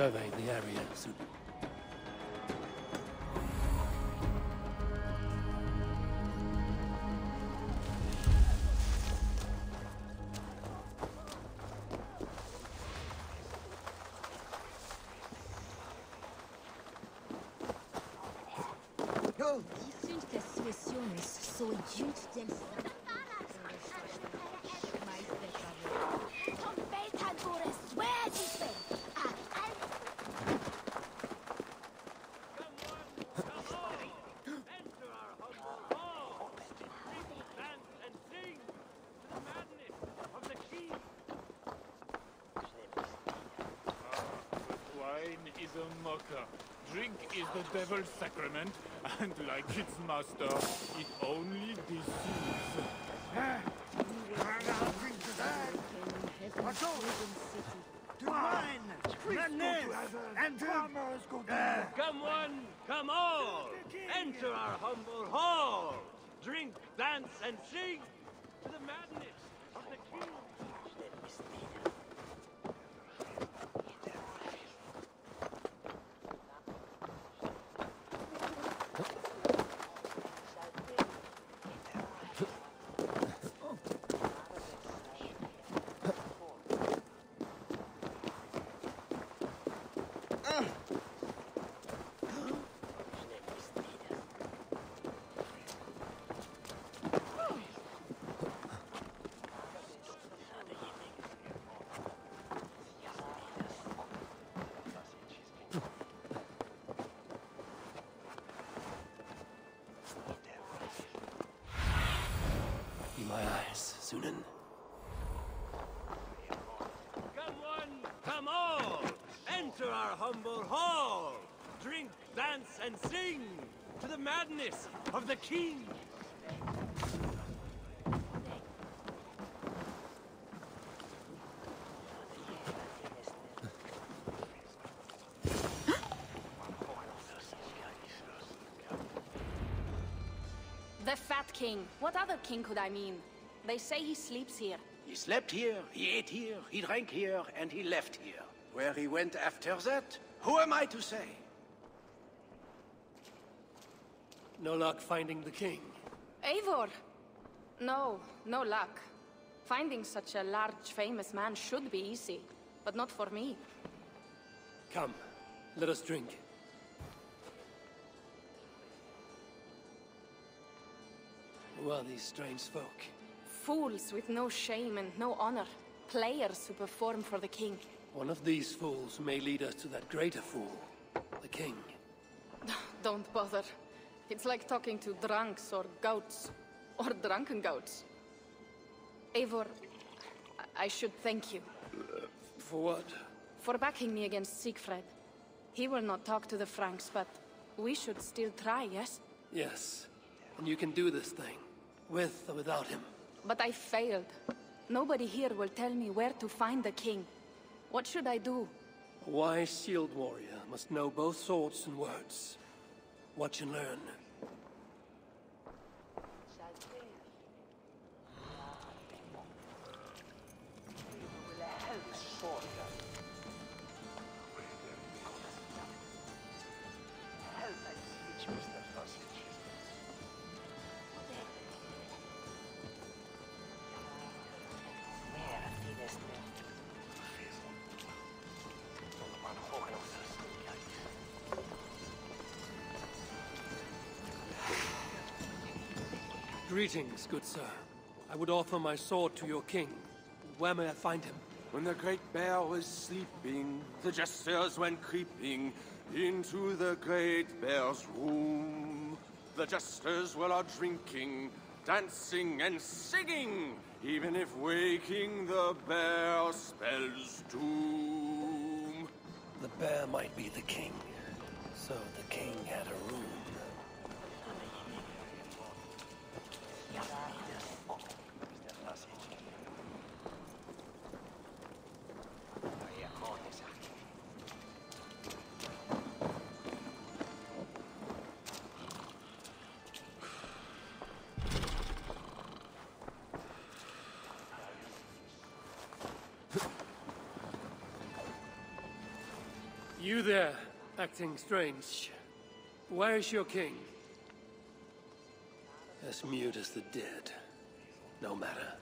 survey the area is a mocker. Drink is the devil's sacrament, and like its master, it only deceives. To wine! Madness! And farmers go to... Come one, come all! Enter our humble hall! Drink, dance, and sing to the madness of the king! Be my eyes, Sýnin. Come one, come all! Enter our humble hall! Drink, dance, and sing to the madness of the king! The Fat King. What other king could I mean? They say he sleeps here. He slept here, he ate here, he drank here, and he left here. Where he went after that, who am I to say? No luck finding the king. Eivor! No, no luck. Finding such a large, famous man should be easy, but not for me. Come, let us drink. Who are these strange folk? Fools with no shame and no honor. Players who perform for the king. One of these fools may lead us to that greater fool, the king. Don't bother. It's like talking to drunks or goats. Or drunken goats. Eivor, I, I should thank you. Uh, for what? For backing me against Sigfred. He will not talk to the Franks, but we should still try, yes? Yes. And you can do this thing. With or without him. But I failed. Nobody here will tell me where to find the king. What should I do? A wise shield warrior must know both swords and words. Watch and learn. Greetings, good sir. I would offer my sword to your king. Where may I find him? When the great bear was sleeping, the jesters went creeping into the great bear's room. The jesters were all drinking, dancing, and singing, even if waking the bear spells doom. The bear might be the king. So the king had a You there, acting strange. Where is your king? As mute as the dead. No matter.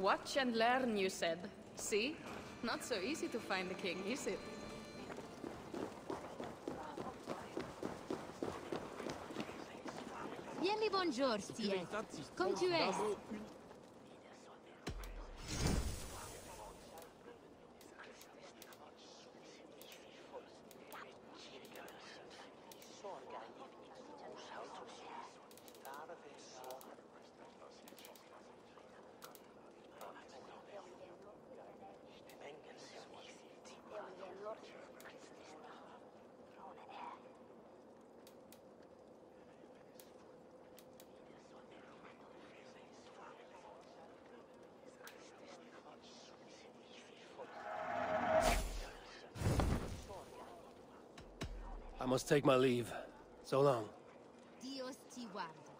Watch and learn, you said. See? Not so easy to find the king, is it? Bien les bonjours, Stiet. Comme tu es. I must take my leave. So long. Dios ti guarde.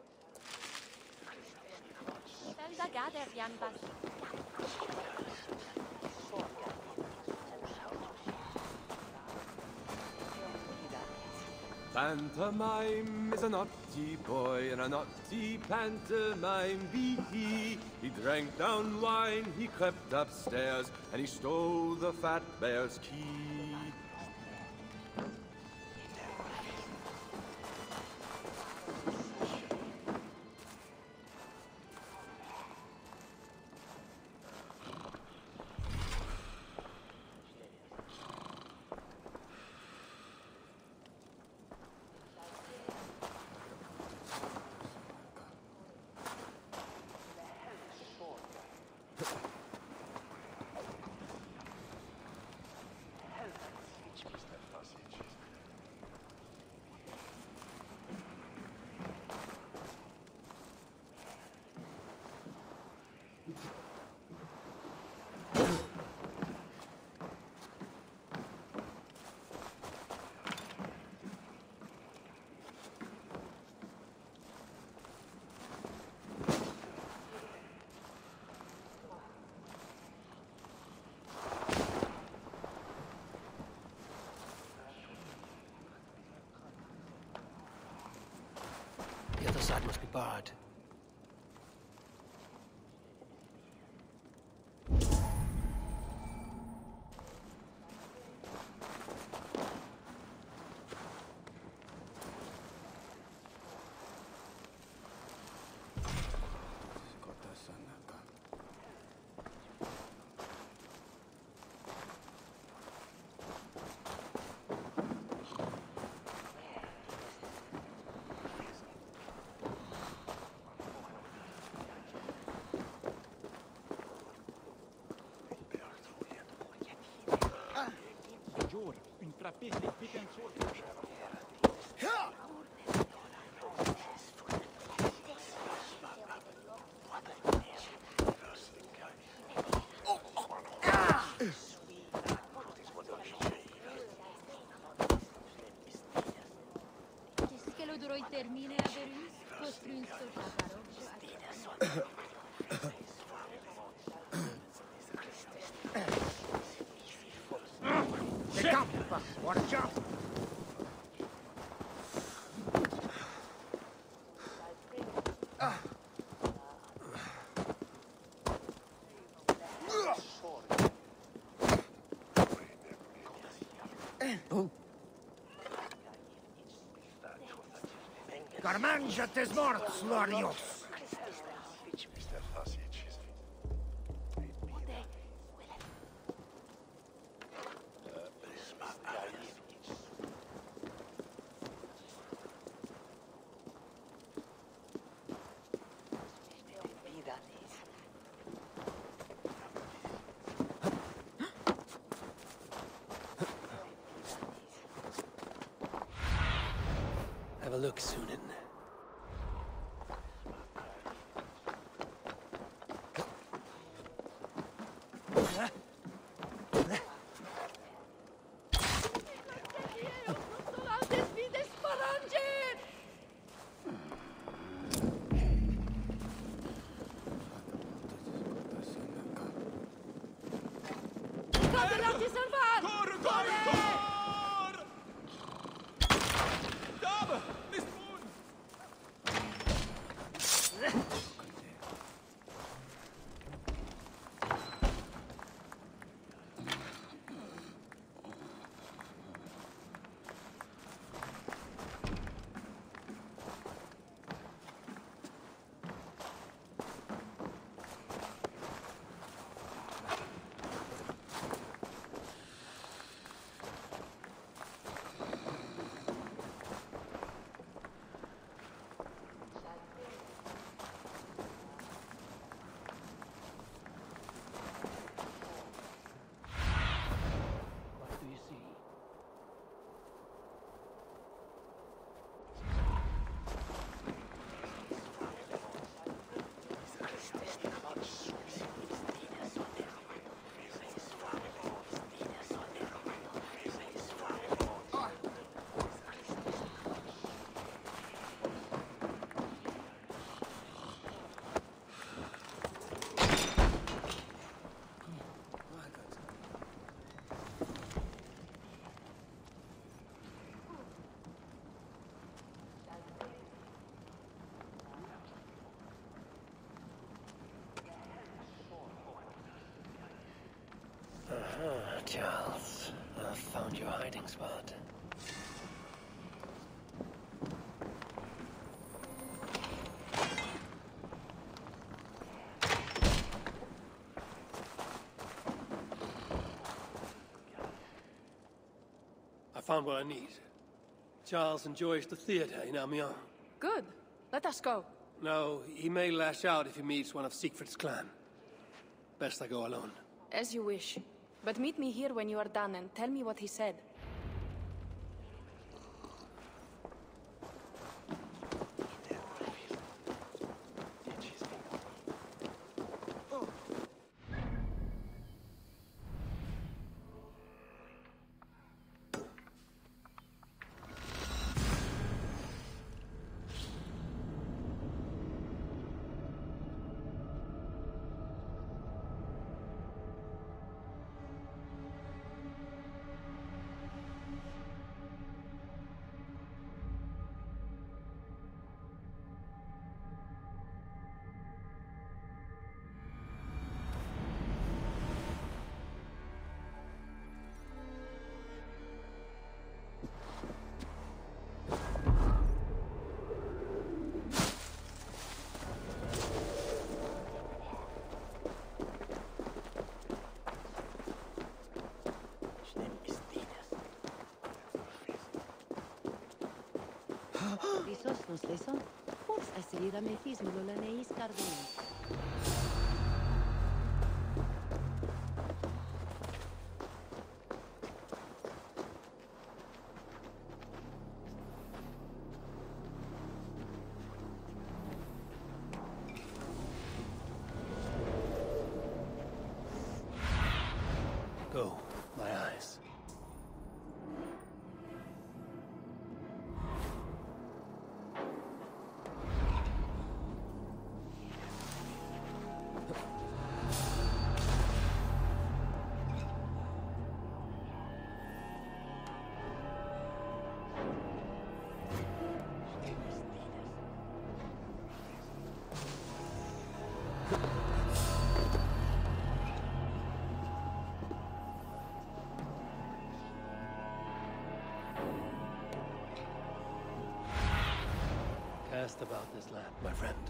Pantomime is a naughty boy, and a naughty pantomime be he. He drank down wine, he crept upstairs, and he stole the fat bear's key. Must be barred. Trappisti, pick and termine la verità. Per mangia't morts, Lorios! Have a look soon at Ah, Charles. I've found your hiding spot. I found what I need. Charles enjoys the theater in Amiens. Good. Let us go. No, he may lash out if he meets one of Sigfred's clan. Best I go alone. As you wish. But meet me here when you are done and tell me what he said. Χρυσός λέσον, πώς ασυρίδα με θείς μιλολανεείς καρδονείς. About this land, my friend.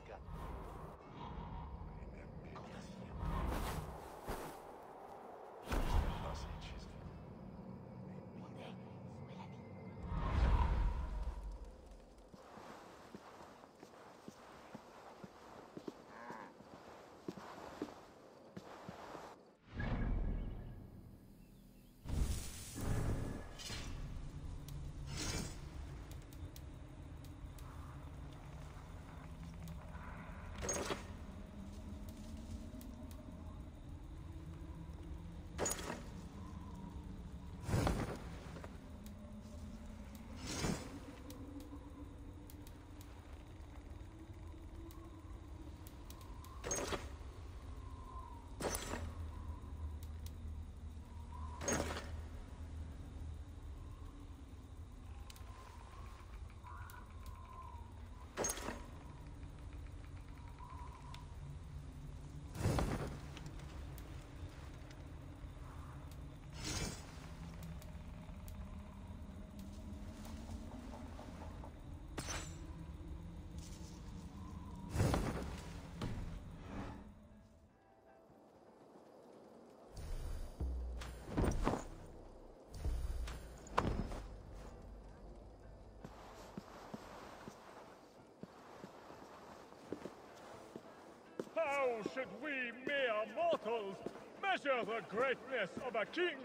How should we mere mortals measure the greatness of a king?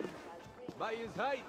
By his height,